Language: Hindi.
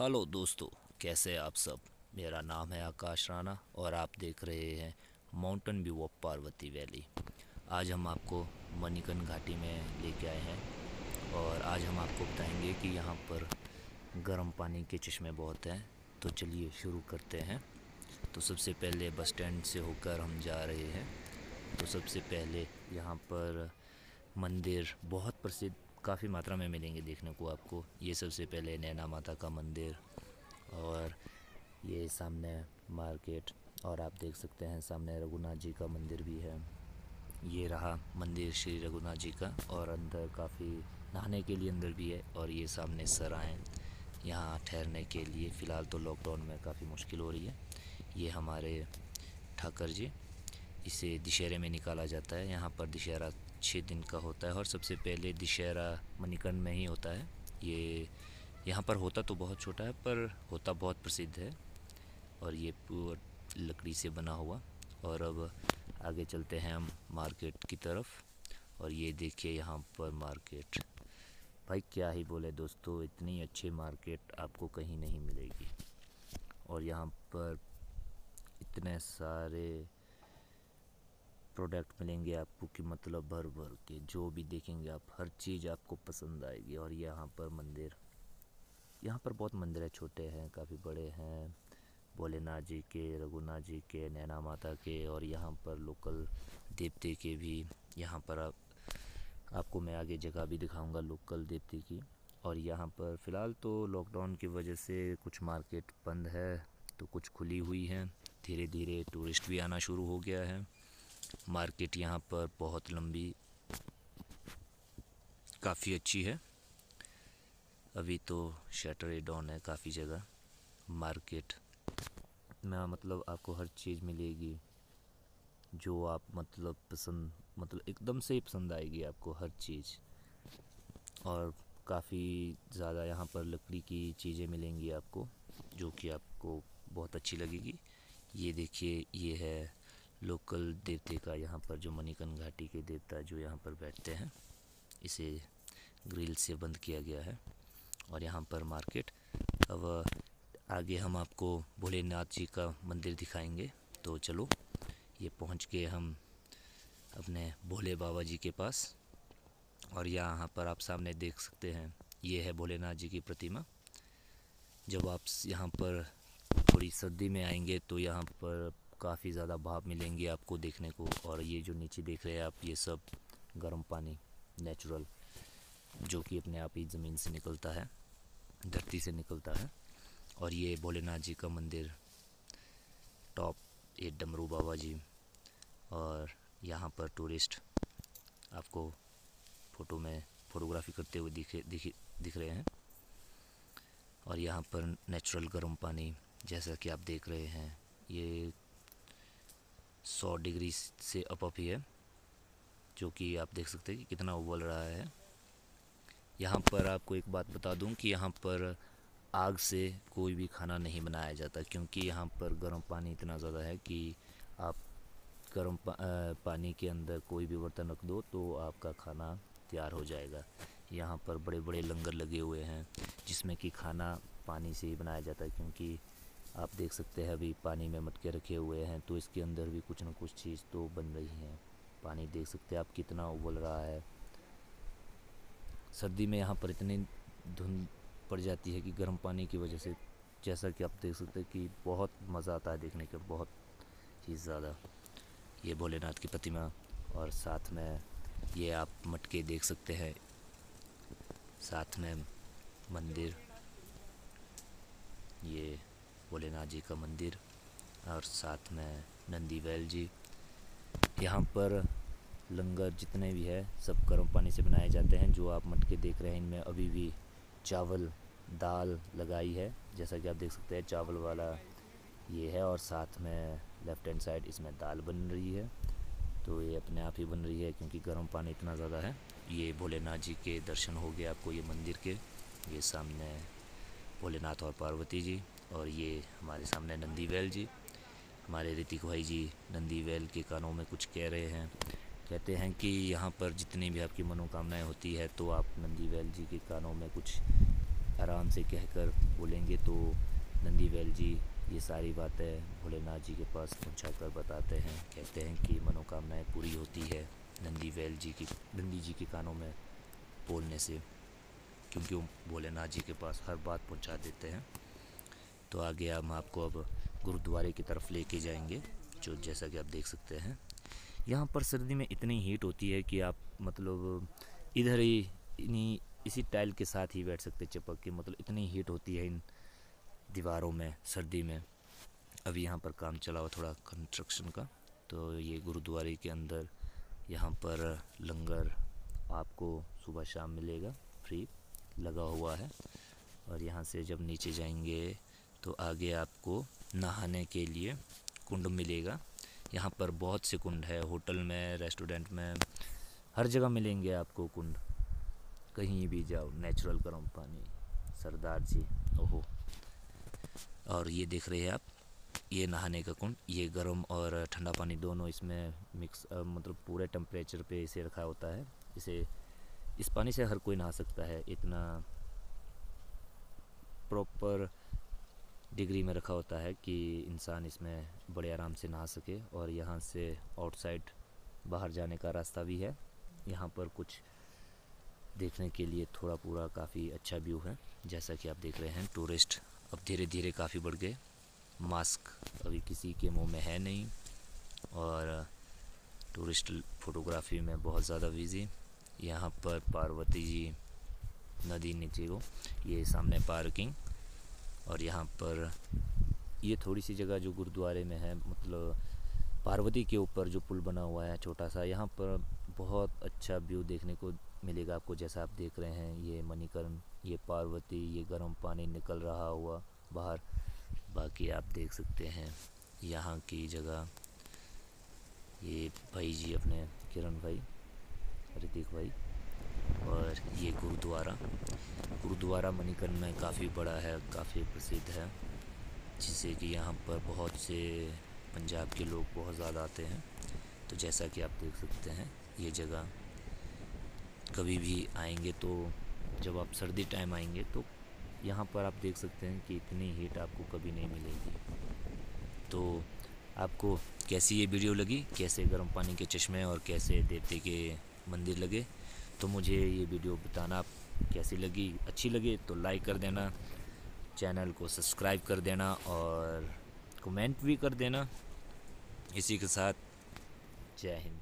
हेलो दोस्तों, कैसे आप सब? मेरा नाम है आकाश राणा और आप देख रहे हैं mountain view of Parvati valley आज हम आपको मणिकन घाटी में लेके आए हैं और आज हम आपको बताएँगे कि यहाँ पर गर्म पानी के चश्मे बहुत हैं। तो चलिए शुरू करते हैं। तो सबसे पहले बस स्टैंड से होकर हम जा रहे हैं। तो सबसे पहले यहाँ पर मंदिर बहुत प्रसिद्ध काफ़ी मात्रा में मिलेंगे देखने को आपको। ये सबसे पहले नैना माता का मंदिर और ये सामने मार्केट और आप देख सकते हैं सामने रघुनाथ जी का मंदिर भी है। ये रहा मंदिर श्री रघुनाथ जी का और अंदर काफ़ी नहाने के लिए अंदर भी है और ये सामने सराएँ यहाँ ठहरने के लिए फ़िलहाल तो लॉकडाउन में काफ़ी मुश्किल हो रही है। ये हमारे ठाकर जी इसे दशहरे में निकाला जाता है। यहाँ पर दशहरा छः दिन का होता है और सबसे पहले दशहरा मणिकर्ण में ही होता है। ये यहाँ पर होता तो बहुत छोटा है, पर होता बहुत प्रसिद्ध है और ये पूरा लकड़ी से बना हुआ। और अब आगे चलते हैं हम मार्केट की तरफ़ और ये देखिए यहाँ पर मार्केट। भाई क्या ही बोले दोस्तों, इतनी अच्छी मार्केट आपको कहीं नहीं मिलेगी। और यहाँ पर इतने सारे प्रोडक्ट मिलेंगे आपको कि मतलब भर भर के, जो भी देखेंगे आप, हर चीज़ आपको पसंद आएगी। और यहाँ पर मंदिर, यहाँ पर बहुत मंदिर है, छोटे हैं, काफ़ी बड़े हैं, भोलेनाथ जी के, रघुनाथ जी के, नैना माता के और यहाँ पर लोकल देवते के भी। यहाँ पर आप, आपको मैं आगे जगह भी दिखाऊँगा लोकल देवते की। और यहाँ पर फ़िलहाल तो लॉकडाउन की वजह से कुछ मार्केट बंद है तो कुछ खुली हुई हैं। धीरे धीरे टूरिस्ट भी आना शुरू हो गया है। मार्केट यहाँ पर बहुत लंबी, काफ़ी अच्छी है। अभी तो शटर डाउन है काफ़ी जगह। मार्केट में मतलब आपको हर चीज़ मिलेगी, जो आप मतलब पसंद मतलब एकदम से ही पसंद आएगी आपको हर चीज़। और काफ़ी ज़्यादा यहाँ पर लकड़ी की चीज़ें मिलेंगी आपको, जो कि आपको बहुत अच्छी लगेगी। ये देखिए, ये है लोकल देवते का यहाँ पर जो मणिकन घाटी के देवता जो यहाँ पर बैठते हैं, इसे ग्रिल से बंद किया गया है और यहाँ पर मार्केट। अब आगे हम आपको भोलेनाथ जी का मंदिर दिखाएँगे। तो चलो, ये पहुँच के हम अपने भोले बाबा जी के पास और यहाँ पर आप सामने देख सकते हैं, ये है भोलेनाथ जी की प्रतिमा। जब आप यहाँ पर थोड़ी सर्दी में आएँगे तो यहाँ पर काफ़ी ज़्यादा भाप मिलेंगे आपको देखने को। और ये जो नीचे देख रहे हैं आप, ये सब गर्म पानी नेचुरल जो कि अपने आप ही ज़मीन से निकलता है, धरती से निकलता है। और ये भोलेनाथ जी का मंदिर टॉप ये डमरू बाबा जी। और यहाँ पर टूरिस्ट आपको फ़ोटो में फ़ोटोग्राफी करते हुए दिखे, दिख दिख रहे हैं। और यहाँ पर नेचुरल गर्म पानी, जैसा कि आप देख रहे हैं, ये सौ डिग्री से अप अप ही है जो कि आप देख सकते हैं कि कितना उबल रहा है। यहाँ पर आपको एक बात बता दूँ कि यहाँ पर आग से कोई भी खाना नहीं बनाया जाता क्योंकि यहाँ पर गर्म पानी इतना ज़्यादा है कि आप गर्म पा, पानी के अंदर कोई भी बर्तन रख दो तो आपका खाना तैयार हो जाएगा। यहाँ पर बड़े बड़े लंगर लगे हुए हैं जिसमें कि खाना पानी से ही बनाया जाता है क्योंकि आप देख सकते हैं अभी पानी में मटके रखे हुए हैं तो इसके अंदर भी कुछ ना कुछ चीज़ तो बन रही है। पानी देख सकते हैं आप कितना उबल रहा है। सर्दी में यहाँ पर इतनी धुंध पड़ जाती है कि गर्म पानी की वजह से, जैसा कि आप देख सकते हैं कि बहुत मज़ा आता है देखने का, बहुत ही ज़्यादा। ये भोलेनाथ की प्रतिमा और साथ में ये आप मटके देख सकते हैं। साथ में मंदिर। ये भोलेनाथ जी का मंदिर और साथ में नंदी बैल जी। यहाँ पर लंगर जितने भी है, सब गर्म पानी से बनाए जाते हैं, जो आप मटके देख रहे हैं, इनमें अभी भी चावल, दाल लगाई है। जैसा कि आप देख सकते हैं, चावल वाला ये है और साथ में लेफ़्ट हैंड साइड इसमें दाल बन रही है। तो ये अपने आप ही बन रही है, क्योंकि गर्म पानी इतना ज़्यादा है। ये भोलेनाथ जी के दर्शन हो गए आपको ये मंदिर के। ये सामने भोलेनाथ और पार्वती जी। और ये हमारे सामने नंदी वैल जी, हमारे ऋतिक भाई जी नंदी वैल के कानों में कुछ कह रहे हैं। कहते हैं कि यहाँ पर जितनी भी आपकी मनोकामनाएँ होती है तो आप नंदी वैल जी के कानों में कुछ आराम से कहकर बोलेंगे तो नंदी वैल जी ये सारी बातें भोलेनाथ जी के पास पहुँचा कर बताते हैं। कहते हैं कि मनोकामनाएँ पूरी होती है नंदी वैल जी की, नंदी जी के कानों में बोलने से, क्योंकि वो भोलेनाथ जी के पास हर बात पहुँचा देते हैं। तो आगे हम आपको अब गुरुद्वारे की तरफ़ लेके जाएँगे, जो जैसा कि आप देख सकते हैं। यहाँ पर सर्दी में इतनी हीट होती है कि आप मतलब इधर ही इन्हीं, इसी टाइल के साथ ही बैठ सकते चिपक के। मतलब इतनी हीट होती है इन दीवारों में, सर्दी में। अभी यहाँ पर काम चला हुआ थोड़ा कंस्ट्रक्शन का। तो ये गुरुद्वारे के अंदर यहाँ पर लंगर आपको सुबह शाम मिलेगा फ्री लगा हुआ है। और यहाँ से जब नीचे जाएँगे तो आगे आपको नहाने के लिए कुंड मिलेगा। यहाँ पर बहुत से कुंड है, होटल में, रेस्टोरेंट में, हर जगह मिलेंगे आपको कुंड। कहीं भी जाओ, नेचुरल गर्म पानी, सरदार जी, ओहो। और ये देख रहे हैं आप, ये नहाने का कुंड, ये गर्म और ठंडा पानी दोनों इसमें मिक्स मतलब पूरे टेम्परेचर पे इसे रखा होता है। इसे, इस पानी से हर कोई नहा सकता है, इतना प्रॉपर डिग्री में रखा होता है कि इंसान इसमें बड़े आराम से नहा सके और यहाँ से आउटसाइड बाहर जाने का रास्ता भी है। यहाँ पर कुछ देखने के लिए थोड़ा पूरा काफ़ी अच्छा व्यू है। जैसा कि आप देख रहे हैं, टूरिस्ट अब धीरे धीरे काफ़ी बढ़ गए। मास्क अभी किसी के मुँह में है नहीं और टूरिस्ट फोटोग्राफी में बहुत ज़्यादा बिज़ी यहाँ पर पार्वती जी नदी नीचे को ये सामने पार्किंग और यहाँ पर ये थोड़ी सी जगह जो गुरुद्वारे में है मतलब पार्वती के ऊपर जो पुल बना हुआ है छोटा सा यहाँ पर बहुत अच्छा व्यू देखने को मिलेगा आपको, जैसा आप देख रहे हैं, ये मणिकर्ण, ये पार्वती, ये गर्म पानी निकल रहा हुआ बाहर। बाकी आप देख सकते हैं यहाँ की जगह। ये भाई जी अपने किरण भाई ऋतिक भाई। और ये गुरुद्वारा। गुरुद्वारा मणिकर्ण में काफ़ी बड़ा है, काफ़ी प्रसिद्ध है जिससे कि यहाँ पर बहुत से पंजाब के लोग बहुत ज़्यादा आते हैं। तो जैसा कि आप देख सकते हैं, ये जगह कभी भी आएँगे तो जब आप सर्दी टाइम आएँगे तो यहाँ पर आप देख सकते हैं कि इतनी हीट आपको कभी नहीं मिलेगी। तो आपको कैसी ये वीडियो लगी? कैसे गर्म पानी के चश्मे और कैसे देवते के मंदिर लगे? तो मुझे ये वीडियो बताना कैसी लगी? अच्छी लगी तो लाइक कर देना चैनल को सब्सक्राइब कर देना और कमेंट भी कर देना। इसी के साथ जय हिंद।